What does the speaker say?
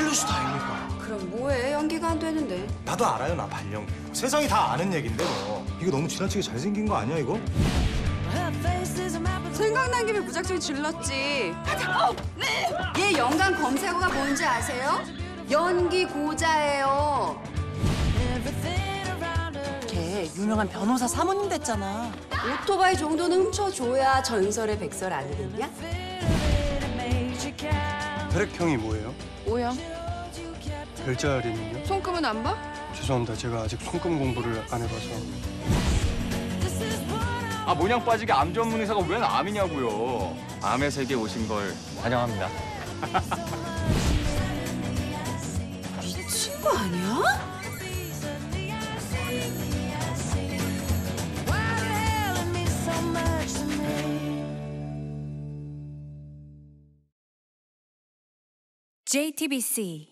발로 스타일니까. 그럼 뭐해? 연기가 안 되는데. 나도 알아요, 나 발연기. 세상이 다 아는 얘긴데 뭐. 이거 너무 지나치게 잘생긴 거 아니야, 이거? 생각난 김에 무작정 질렀지. 얘 연관 검색어가 뭔지 아세요? 연기 고자예요. 걔 유명한 변호사 사모님 됐잖아. 오토바이 정도는 훔쳐줘야 전설의 백설 아니겠냐? 혈액형이 뭐예요? 오형 별자리는요? 손금은 안 봐? 죄송합니다. 제가 아직 손금 공부를 안 해봐서. 아 모냥 빠지게 암 전문 의사가 웬 암이냐고요. 암의 세계에 오신 걸 환영합니다. 미친 거 아니야? JTBC